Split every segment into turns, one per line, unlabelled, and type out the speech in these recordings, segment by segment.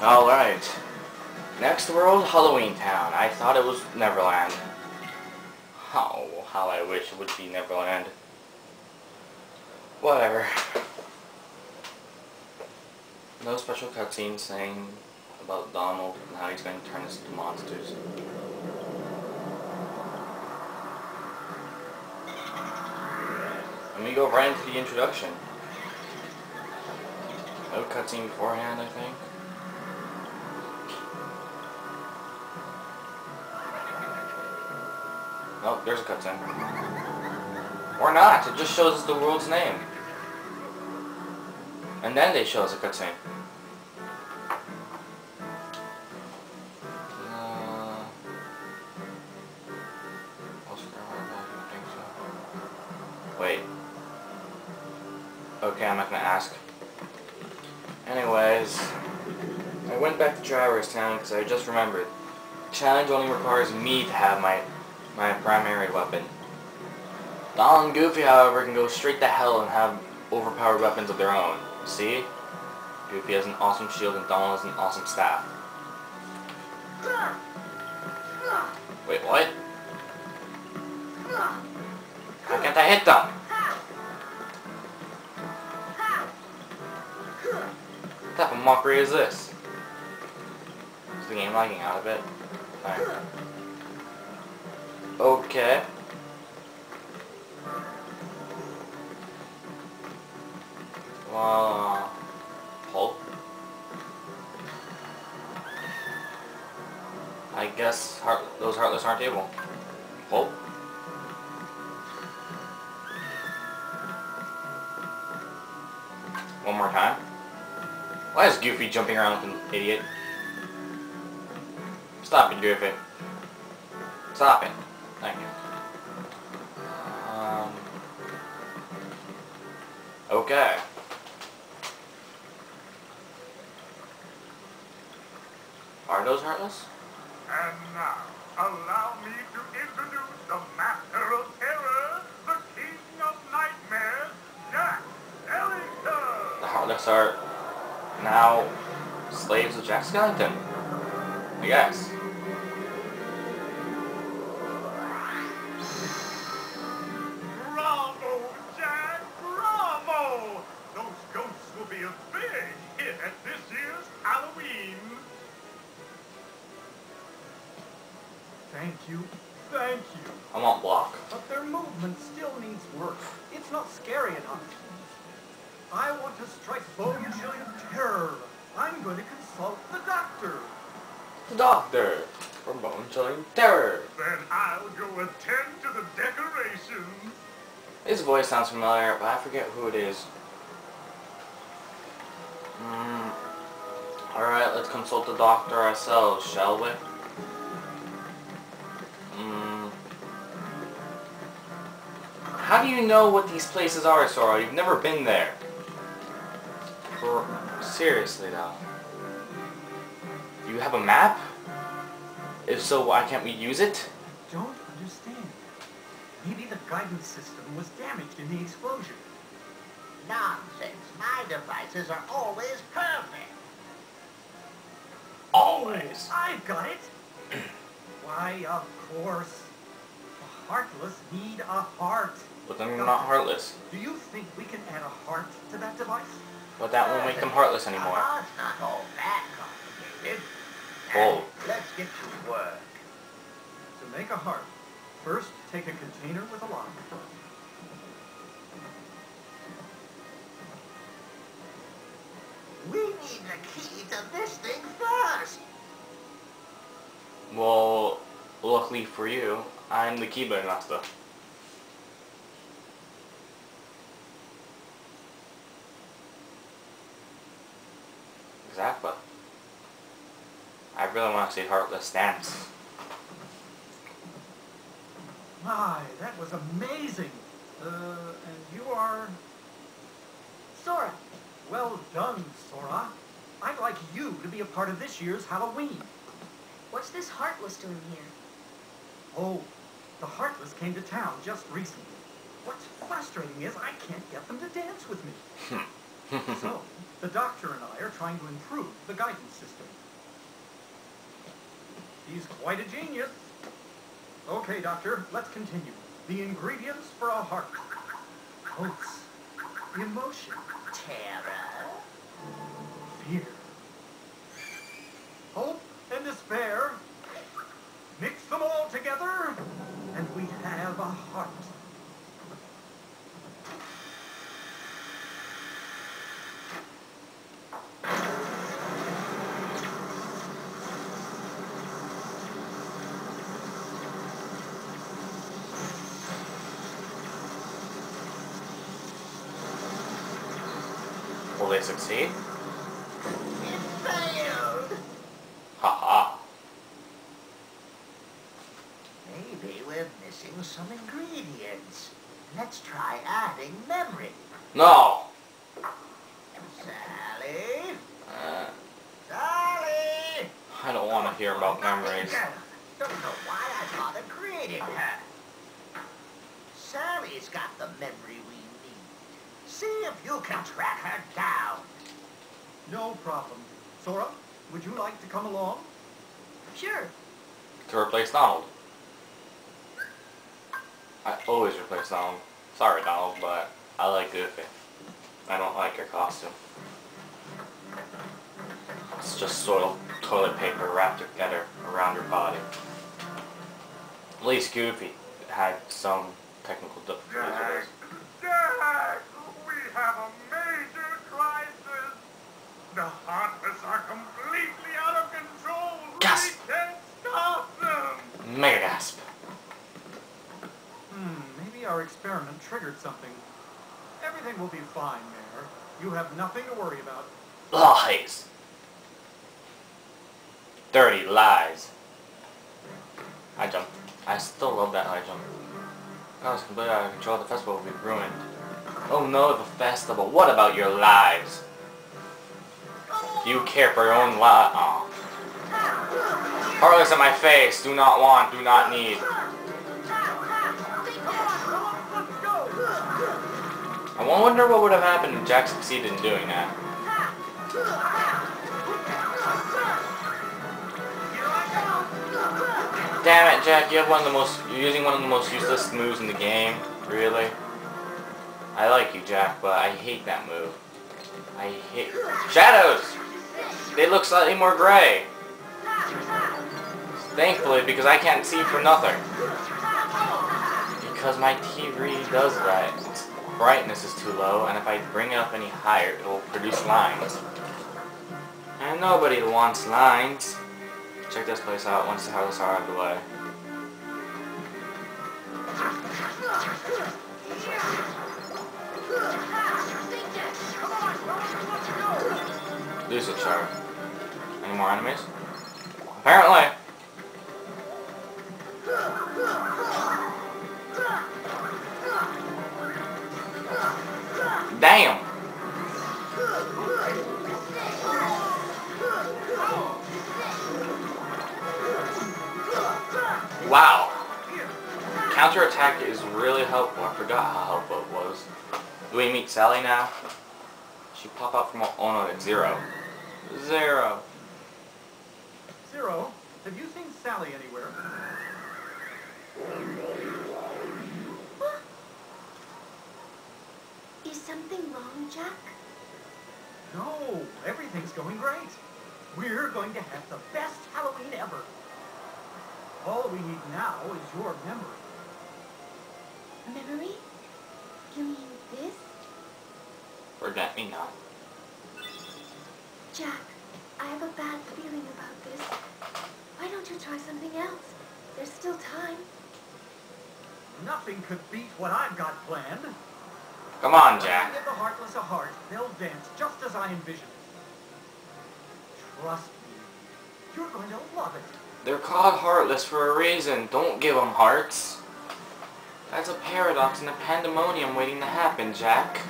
Alright. Next world, Halloween Town. I thought it was Neverland. How, how I wish it would be Neverland. Whatever. No special cutscene saying about Donald and how he's going to turn us into monsters. Let me go right into the introduction. No cutscene beforehand, I think. Oh, there's a cutscene. Or not, it just shows us the world's name. And then they show us a cutscene. Uh, Wait. Okay, I'm not gonna ask. Anyways, I went back to Traverse Town because I just remembered. Challenge only requires me to have my my primary weapon. Donald and Goofy, however, can go straight to hell and have overpowered weapons of their own. See? Goofy has an awesome shield and Donald has an awesome staff. Wait, what? How can't I hit them? What type of mockery is this? Is the game lagging out a bit? Fine. Okay. Uh, Hulk. I guess heart, those Heartless aren't able. Hulk. One more time. Why is Goofy jumping around like an idiot? Stop it, Goofy. Stop it. Thank you. Um, okay. Are those heartless?
And now, allow me to introduce the Master of Terror, the King of Nightmares, Jack Skellington!
The heartless are now slaves of Jack Skellington. I guess.
Thank you.
I want block.
But their movement still needs work. It's not scary enough. I want to strike bone-chilling terror. I'm going to consult the doctor.
The doctor from Bone Chilling Terror.
Then I'll go attend to the decorations.
His voice sounds familiar, but I forget who it is. Hmm. Alright, let's consult the doctor ourselves, shall we? How do you know what these places are, Sora? You've never been there. For, seriously, though. Do you have a map? If so, why can't we use it?
Don't understand. Maybe the guidance system was damaged in the explosion.
Nonsense. My devices are always perfect.
Always.
I've got it. Why, of course. Heartless need a heart.
But then we're not heartless.
Do you think we can add a heart to that device?
But that won't make them heartless anymore.
it's not all that complicated.
Oh.
Let's get to work.
To make a heart, first take a container with a lock.
We need the key to this thing first.
Well, luckily for you, I'm the Keyblade master. Exactly. I really want to see Heartless dance.
My, that was amazing. Uh, and you are...
Sora,
Well done, Sora. I'd like you to be a part of this year's Halloween.
what's this Heartless doing here?
Oh, the Heartless came to town just recently. What's frustrating is I can't get them to dance with me. so, the doctor and I are trying to improve the guidance system. He's quite a genius. Okay, doctor, let's continue. The ingredients for a heart. Hopes, emotion,
Terror.
fear, hope, and despair. Them all together, and we have a heart.
Will they succeed?
It failed.
Haha.
Maybe we're missing some ingredients. Let's try adding memory.
No!
Sally?
Uh,
Sally!
I don't want to hear about memories.
Don't know why I bothered creating her. Sally's got the memory we need. See if you can track her down.
No problem. Sora, would you like to come along?
Sure.
To replace Donald. I always replace Donald. Sorry, Donald, but I like Goofy. I don't like your costume. It's just soiled toilet paper wrapped together around your body. At least Goofy had some technical difficulties with this.
Jack, we have a major crisis. The Heartless are completely out of control.
Gasp.
We can't stop them.
Mega gasp.
Our experiment triggered something. Everything will be fine, Mayor. You have nothing to worry about.
Lies. Dirty lies. High jump. I still love that high jump. I was completely out of control. The festival will be ruined. Oh no, the festival. What about your lives? You care for your own li- Oh. In my face. Do not want. Do not need. I wonder what would have happened if Jack succeeded in doing that. Damn it, Jack, you have one of the most, you're using one of the most useless moves in the game. Really? I like you, Jack, but I hate that move. I hate... Shadows! They look slightly more gray. Thankfully, because I can't see for nothing. Because my TV does that. Its brightness is too low, and if I bring it up any higher, it will produce lines. And nobody wants lines. Check this place out once the houses are out of the way. Lose it, Char. Any more enemies? Apparently. Counterattack is really helpful. I forgot how helpful it was. Do we meet Sally now? She pop out from oh no, it's zero. Zero.
Zero, have you seen Sally anywhere?
Is something wrong, Jack?
No, everything's going great. We're going to have the best Halloween ever. All we need now is your memory.
Memory? You mean this?
Forget me not.
Jack, I have a bad feeling about this. Why don't you try something else? There's still time.
Nothing could beat what I've got planned.
Come on,
When I
Jack.
give the Heartless a heart, they'll dance just as I envisioned. Trust me. You're going to love it.
They're called Heartless for a reason. Don't give them hearts. That's a paradox and a pandemonium waiting to happen, Jack.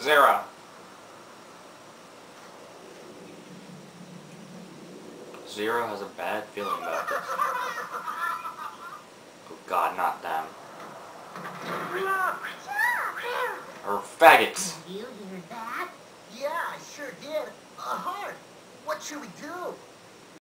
Zero. Zero has a bad feeling about this. Oh god, not them. Or faggots.
Did you hear that? Yeah, I sure did. A heart. What should we do?